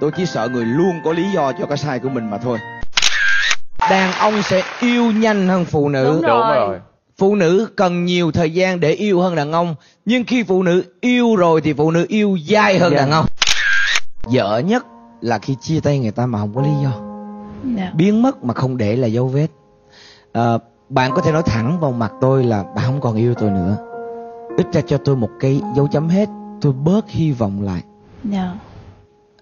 tôi chỉ sợ người luôn có lý do cho cái sai của mình mà thôi. Đàn ông sẽ yêu nhanh hơn phụ nữ. Đúng Đúng rồi. phụ nữ cần nhiều thời gian để yêu hơn đàn ông. Nhưng khi phụ nữ yêu rồi thì phụ nữ yêu dai hơn Dạ. đàn ông. Dở nhất là khi chia tay người ta mà không có lý do. Dạ. biến mất mà không để lại dấu vết. Ờ, bạn có thể nói thẳng vào mặt tôi là bạn không còn yêu tôi nữa. Ít ra cho tôi một cái dấu chấm hết. Tôi bớt hy vọng lại. Dạ.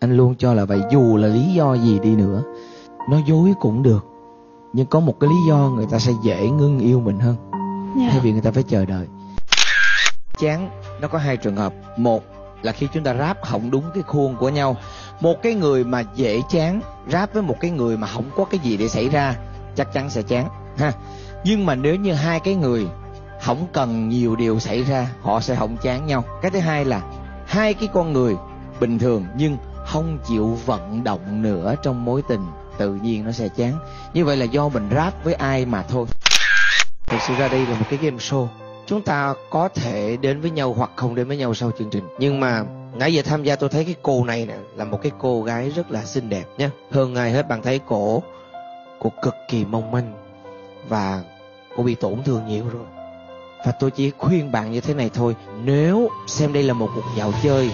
Anh luôn cho là vậy dù là lý do gì đi nữa nói dối cũng được. Nhưng có một cái lý do người ta sẽ dễ ngưng yêu mình hơn. Dạ. thay vì người ta phải chờ đợi. Chán nó có hai trường hợp. Một là khi chúng ta ráp không đúng cái khuôn của nhau. Một cái người mà dễ chán ráp với một cái người mà không có cái gì để xảy ra chắc chắn sẽ chán ha. Nhưng mà nếu như hai cái người không cần nhiều điều xảy ra họ sẽ không chán nhau. Cái thứ hai là hai cái con người bình thường nhưng không chịu vận động nữa trong mối tình, tự nhiên nó sẽ chán. Như vậy là do mình ráp với ai mà thôi. Thực sự ra đây là một cái game show. Chúng ta có thể đến với nhau hoặc không đến với nhau sau chương trình. Nhưng mà nãy giờ tham gia tôi thấy cái cô này nè, là một cái cô gái rất là xinh đẹp nhé hơn ai hết, bạn thấy cổ cổ cực kỳ mong manh và cô bị tổn thương nhiều rồi. Và tôi chỉ khuyên bạn như thế này thôi, nếu xem đây là một cuộc dạo chơi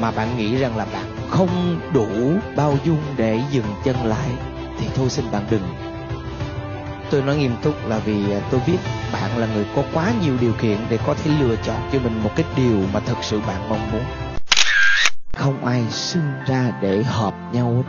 mà bạn nghĩ rằng là bạn không đủ bao dung để dừng chân lại, thì thôi xin bạn đừng. Tôi nói nghiêm túc là vì à, tôi biết bạn là người có quá nhiều điều kiện để có thể lựa chọn cho mình một cái điều mà thật sự bạn mong muốn. Không ai sinh ra để hợp nhau